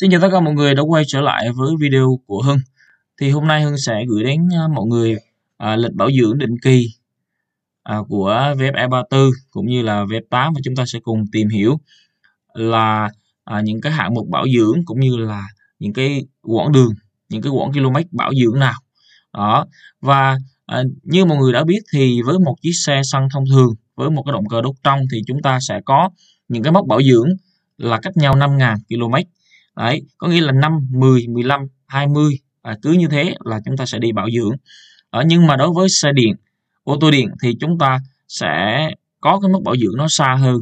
Xin chào tất cả mọi người đã quay trở lại với video của Hưng. Thì hôm nay Hưng sẽ gửi đến à, mọi người à, lịch bảo dưỡng định kỳ à, của VF E34 cũng như là VF8 và chúng ta sẽ cùng tìm hiểu là à, những cái hạng mục bảo dưỡng cũng như là những cái quãng đường, những cái quãng km bảo dưỡng nào. Đó. Và à, như mọi người đã biết thì với một chiếc xe xăng thông thường với một cái động cơ đốt trong thì chúng ta sẽ có những cái mốc bảo dưỡng là cách nhau 5.000 km đấy có nghĩa là 5 10 15 20 và cứ như thế là chúng ta sẽ đi bảo dưỡng. Ở nhưng mà đối với xe điện ô tô điện thì chúng ta sẽ có cái mức bảo dưỡng nó xa hơn.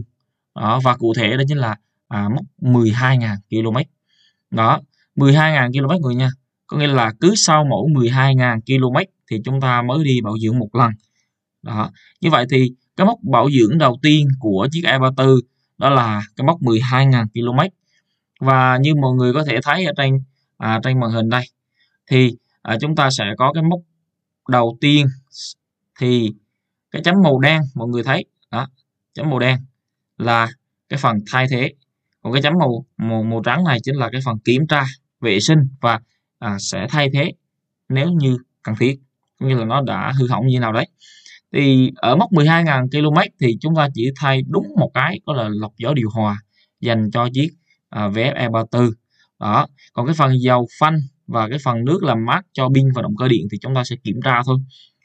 Đó, và cụ thể đó chính là à, mức 12.000 km đó 12.000 km người nha. Có nghĩa là cứ sau mỗi 12.000 km thì chúng ta mới đi bảo dưỡng một lần. Đó như vậy thì cái mốc bảo dưỡng đầu tiên của chiếc E34 đó là cái mốc 12.000 km và như mọi người có thể thấy ở trên à, trên màn hình đây thì à, chúng ta sẽ có cái mốc đầu tiên thì cái chấm màu đen mọi người thấy đó chấm màu đen là cái phần thay thế. Còn cái chấm màu màu, màu trắng này chính là cái phần kiểm tra vệ sinh và à, sẽ thay thế nếu như cần thiết cũng như là nó đã hư hỏng như nào đấy. Thì ở mốc 12.000 km thì chúng ta chỉ thay đúng một cái đó là lọc gió điều hòa dành cho chiếc à, VFE34 đó. Còn cái phần dầu phanh và cái phần nước làm mát cho pin và động cơ điện thì chúng ta sẽ kiểm tra thôi.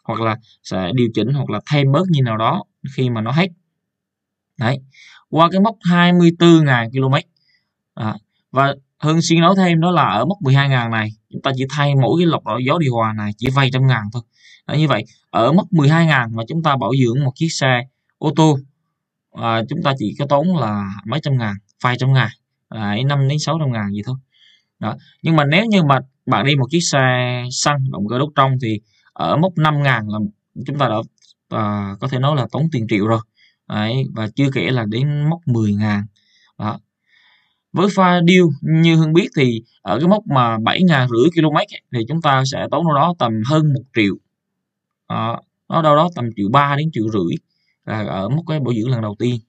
Hoặc là sẽ điều chỉnh hoặc là thêm bớt như nào đó khi mà nó hết. Đấy. Qua cái mốc 24.000 km à, và hơn xin nói thêm đó là ở mốc 12.000 này chúng ta chỉ thay mỗi cái lọc gió điều hòa này chỉ vay trăm ngàn thôi. Đó, như vậy ở mốc 12.000 mà chúng ta bảo dưỡng một chiếc xe ô tô à, chúng ta chỉ có tốn là mấy trăm ngàn vài trăm ngàn đấy 5 đến 600 ngàn gì thôi. Đó nhưng mà nếu như mà bạn đi một chiếc xe xăng động cơ đốt trong thì ở mốc 5 ngàn là chúng ta đã à, có thể nói là tốn tiền triệu rồi. Đấy, và chưa kể là đến mốc 10 ngàn. Đó. Với pha điêu như Hưng biết thì ở cái mốc mà 7 ngàn rưỡi km thì chúng ta sẽ tốn đâu đó tầm hơn một triệu. À, nó đâu đó tầm triệu ba đến triệu rưỡi là ở mốc cái bảo dưỡng lần đầu tiên.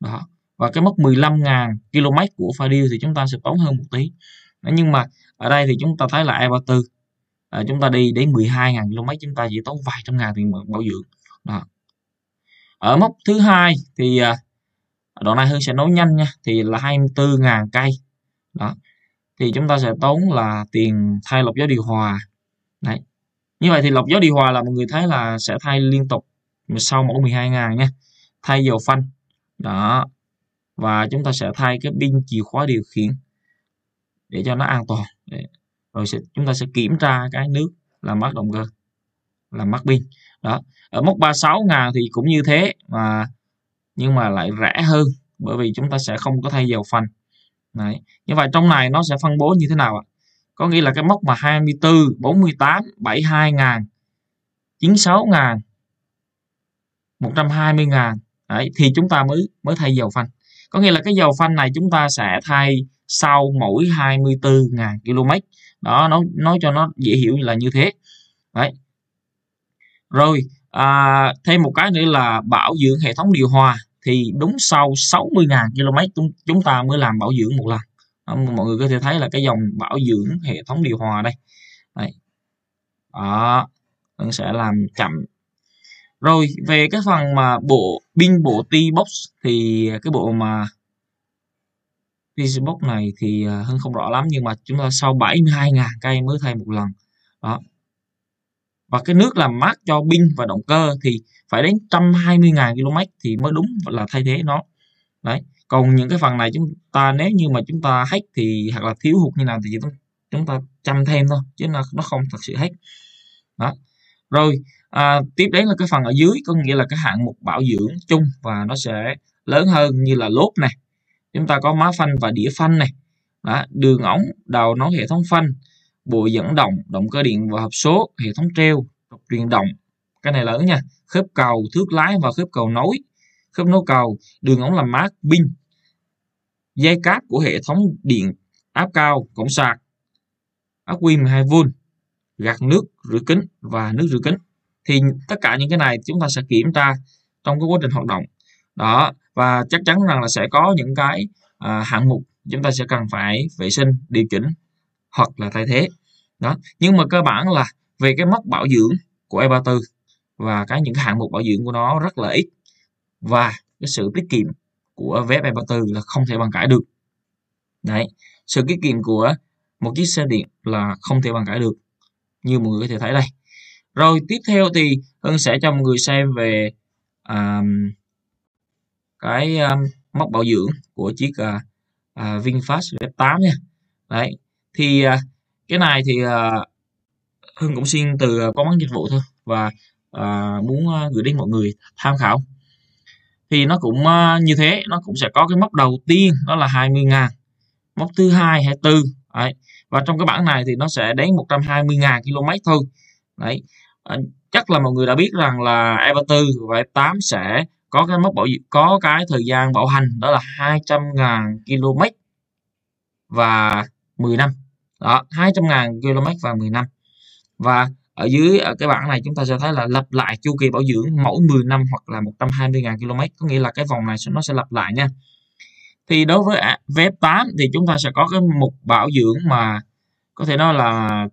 Đó và cái mốc 15.000 km của pha điêu thì chúng ta sẽ tốn hơn một tí. Đấy, nhưng mà ở đây thì chúng ta thấy là E34 à, chúng ta đi đến 12.000 km chúng ta chỉ tốn vài trăm ngàn tiền bảo dưỡng. Đó. Ở mốc thứ hai thì à, đoạn này Hương sẽ nói nhanh nha thì là 24.000 cây. Đó. Thì chúng ta sẽ tốn là tiền thay lọc gió điều hòa. Đấy. Như vậy thì lọc gió điều hòa là mọi người thấy là sẽ thay liên tục sau mỗi 12.000 nha thay dầu phanh. Đó và chúng ta sẽ thay cái pin chìa khóa điều khiển để cho nó an toàn. Rồi sẽ, chúng ta sẽ kiểm tra cái nước làm mát động cơ làm mát pin. Đó. Ở mốc 36 ngàn thì cũng như thế mà nhưng mà lại rẻ hơn bởi vì chúng ta sẽ không có thay dầu phanh. Đấy. như vậy trong này nó sẽ phân bố như thế nào ạ? Có nghĩa là cái mốc mà 24 48 72 ngàn 96 ngàn 120 ngàn Đấy, thì chúng ta mới mới thay dầu phanh có nghĩa là cái dầu phanh này chúng ta sẽ thay sau mỗi 24.000 km đó nó nói cho nó dễ hiểu là như thế. Đấy. Rồi à, thêm một cái nữa là bảo dưỡng hệ thống điều hòa thì đúng sau 60.000 km chúng ta mới làm bảo dưỡng một lần. Đó, mọi người có thể thấy là cái dòng bảo dưỡng hệ thống điều hòa đây. Đấy. đó mình sẽ làm chậm rồi về cái phần mà bộ, pin bộ T-box thì cái bộ mà Facebook này thì hơn Hưng không rõ lắm nhưng mà chúng ta sau 72.000 cây mới thay một lần. Đó. Và cái nước làm mát cho pin và động cơ thì phải đến 120.000 km thì mới đúng là thay thế nó. Đấy. Còn những cái phần này chúng ta, nếu như mà chúng ta hết thì, hoặc là thiếu hụt như nào thì chúng ta chăm thêm thôi, chứ nó nó không thật sự hết đó rồi à, tiếp đến là cái phần ở dưới có nghĩa là cái hạng mục bảo dưỡng chung và nó sẽ lớn hơn như là lốp này chúng ta có má phanh và đĩa phanh này đó, đường ống đầu nối hệ thống phanh bộ dẫn động động cơ điện và hộp số hệ thống treo trục truyền động. Cái này lớn nha. Khớp cầu thước lái và khớp cầu nối. Khớp nối cầu đường ống làm mát pin. Dây cáp của hệ thống điện áp cao cổng sạc. Ắc quy 12V gạt nước rửa kính và nước rửa kính. Thì tất cả những cái này chúng ta sẽ kiểm tra trong cái quá trình hoạt động. Đó và chắc chắn rằng là sẽ có những cái à, hạng mục chúng ta sẽ cần phải vệ sinh điều chỉnh hoặc là thay thế. Đó nhưng mà cơ bản là về cái mốc bảo dưỡng của E34 và cái những cái hạng mục bảo dưỡng của nó rất là ít và cái sự tiết kiệm của vé E34 là không thể bằng cãi được. Đấy sự tiết kiệm của một chiếc xe điện là không thể bằng cãi được như mọi người có thể thấy đây. Rồi tiếp theo thì Hưng sẽ cho mọi người xem về um, cái um, móc bảo dưỡng của chiếc uh, uh, VinFast V8 nha. Đấy thì uh, cái này thì uh, Hưng cũng xin từ uh, có bán dịch vụ thôi và uh, muốn uh, gửi đến mọi người tham khảo. Thì nó cũng uh, như thế nó cũng sẽ có cái móc đầu tiên đó là 20 ngàn móc thứ hai 24 đấy và trong cái bản này thì nó sẽ đến 120 ngàn km thôi. Đấy. À, chắc là mọi người đã biết rằng là E34 và F8 sẽ có cái mốc bảo có cái thời gian bảo hành đó là 200 ngàn km và 10 năm. Đó 200 ngàn km và 10 năm. Và ở dưới ở cái bảng này chúng ta sẽ thấy là lặp lại chu kỳ bảo dưỡng mỗi 10 năm hoặc là 120.000 km. Có nghĩa là cái vòng này nó sẽ lặp lại nha thì đối với VF8 thì chúng ta sẽ có cái mục bảo dưỡng mà có thể nói là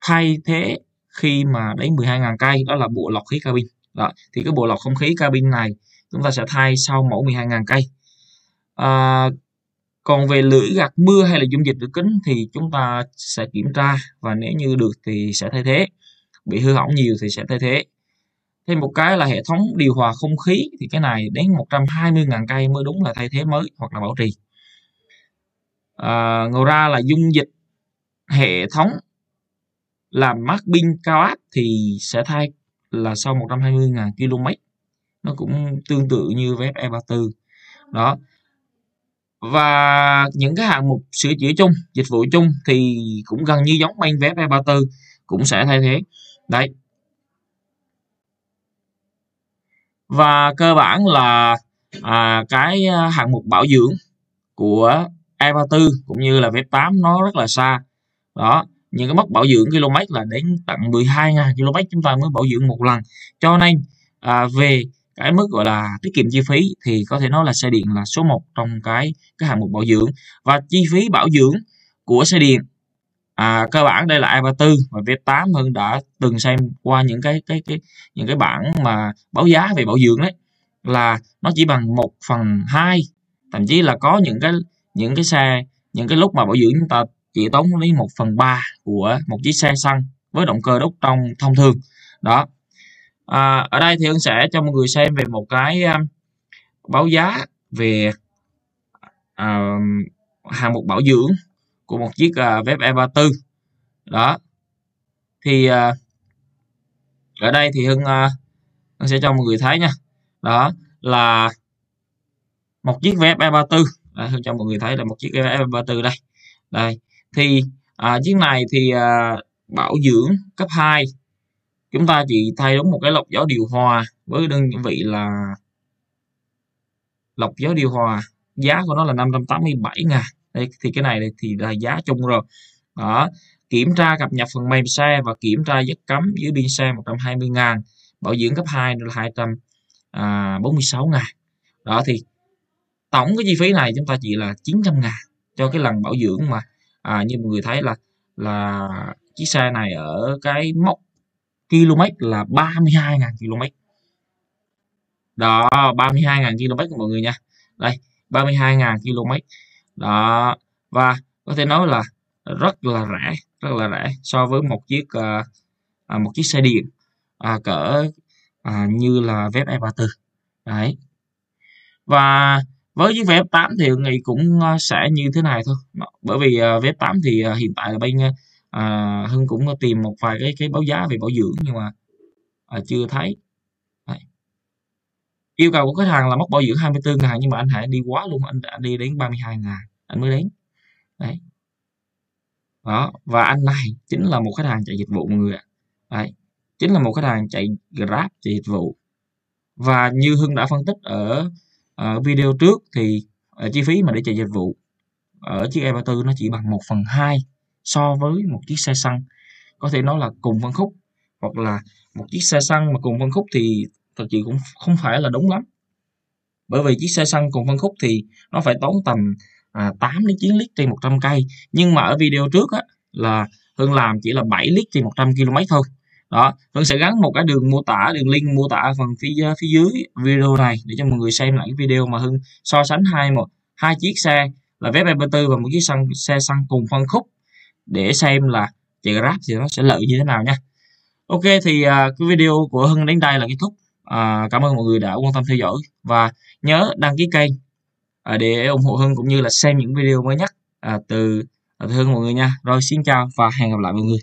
thay thế khi mà đến 12.000 cây đó là bộ lọc khí cabin. Đó thì cái bộ lọc không khí cabin này chúng ta sẽ thay sau mẫu 12.000 cây. À, còn về lưỡi gạt mưa hay là dung dịch được kính thì chúng ta sẽ kiểm tra và nếu như được thì sẽ thay thế. Bị hư hỏng nhiều thì sẽ thay thế thêm một cái là hệ thống điều hòa không khí thì cái này đến 120.000 cây mới đúng là thay thế mới hoặc là bảo trì. À, ngồi ra là dung dịch hệ thống làm mát pin cao áp thì sẽ thay là sau 120.000 km nó cũng tương tự như với FE34 đó. Và những cái hạng mục sửa chữa chung dịch vụ chung thì cũng gần như giống bên vé 34 cũng sẽ thay thế. Đấy. Và cơ bản là à, cái à, hạng mục bảo dưỡng của E34 cũng như là V8 nó rất là xa. Đó những cái mốc bảo dưỡng km là đến tận 12.000 km chúng ta mới bảo dưỡng một lần. Cho nên à, về cái mức gọi là tiết kiệm chi phí thì có thể nói là xe điện là số 1 trong cái cái hạng mục bảo dưỡng. Và chi phí bảo dưỡng của xe điện à, cơ bản đây là i34 và V8 hơn đã từng xem qua những cái cái cái những cái bản mà báo giá về bảo dưỡng đấy. Là nó chỉ bằng 1 phần 2 thậm chí là có những cái những cái xe những cái lúc mà bảo dưỡng chúng ta chỉ tốn lấy 1 phần 3 của một chiếc xe xăng với động cơ đốt trong thông thường. Đó. À, ở đây thì Hưng sẽ cho mọi người xem về một cái um, báo giá về à, uh, hàng mục bảo dưỡng của một chiếc uh, web E34 đó. Thì uh, ở đây thì Hưng, uh, Hưng sẽ cho mọi người thấy nha. Đó là một chiếc web E34 à, Hưng cho mọi người thấy là một chiếc web E34 đây. Đây. Thì à, chiếc này thì à, bảo dưỡng cấp 2 chúng ta chỉ thay đúng một cái lọc gió điều hòa với đơn vị là lọc gió điều hòa. Giá của nó là 587 ngàn đây thì cái này thì là giá chung rồi. Đó kiểm tra cập nhật phần mềm xe và kiểm tra giấc cấm dưới biên xe 120 ngàn bảo dưỡng cấp 2 là 246 à, ngàn. Đó thì tổng cái chi phí này chúng ta chỉ là 900 ngàn cho cái lần bảo dưỡng mà. À, như mọi người thấy là là chiếc xe này ở cái mốc km là 32.000 km. Đó 32.000 km mọi người nha. Đây 32.000 km đó. Và có thể nói là rất là rẻ rất là rẻ so với một chiếc uh, uh, một chiếc xe điện uh, cỡ uh, như là vép E34 đấy. Và với chiếc vép 8 thì nghĩ cũng ờ, sẽ như thế này thôi. Bởi vì uh, vép 8 thì uh, hiện tại là bên uh, Hưng cũng tìm một vài cái cái báo giá về bảo dưỡng nhưng mà uh, chưa thấy yêu cầu của khách hàng là mất bảo dưỡng 24 ngày nhưng mà anh hãy đi quá luôn anh đã đi đến 32 ngày anh mới đến. Đấy. Đó và anh này chính là một khách hàng chạy dịch vụ mọi người ạ. Đấy chính là một khách hàng chạy grab chạy dịch vụ. Và như hưng đã phân tích ở, ở video trước thì ở chi phí mà để chạy dịch vụ ở chiếc e34 nó chỉ bằng 1 phần 2 so với một chiếc xe xăng. Có thể nói là cùng phân khúc hoặc là một chiếc xe xăng mà cùng phân khúc thì thật sự cũng không phải là đúng lắm. Bởi vì chiếc xe xăng cùng phân khúc thì nó phải tốn tầm à, 8 đến 9 lít trên 100 cây. Nhưng mà ở video trước á, là Hưng làm chỉ là 7 lít trên 100 km thôi. Đó Hưng sẽ gắn một cái đường mô tả đường link mô tả phần phía phía dưới video này để cho mọi người xem lại cái video mà Hưng so sánh hai một hai chiếc xe là vé 34 và một chiếc xăng xe xăng cùng phân khúc để xem là chạy Grab thì nó sẽ lợi như thế nào nha. Ok thì uh, cái video của Hưng đến đây là kết thúc à, cảm ơn mọi người đã quan tâm theo dõi. Và nhớ đăng ký kênh à, để ủng hộ Hưng cũng như là xem những video mới nhất à, từ, à, từ Hưng mọi người nha. Rồi xin chào và hẹn gặp lại mọi người.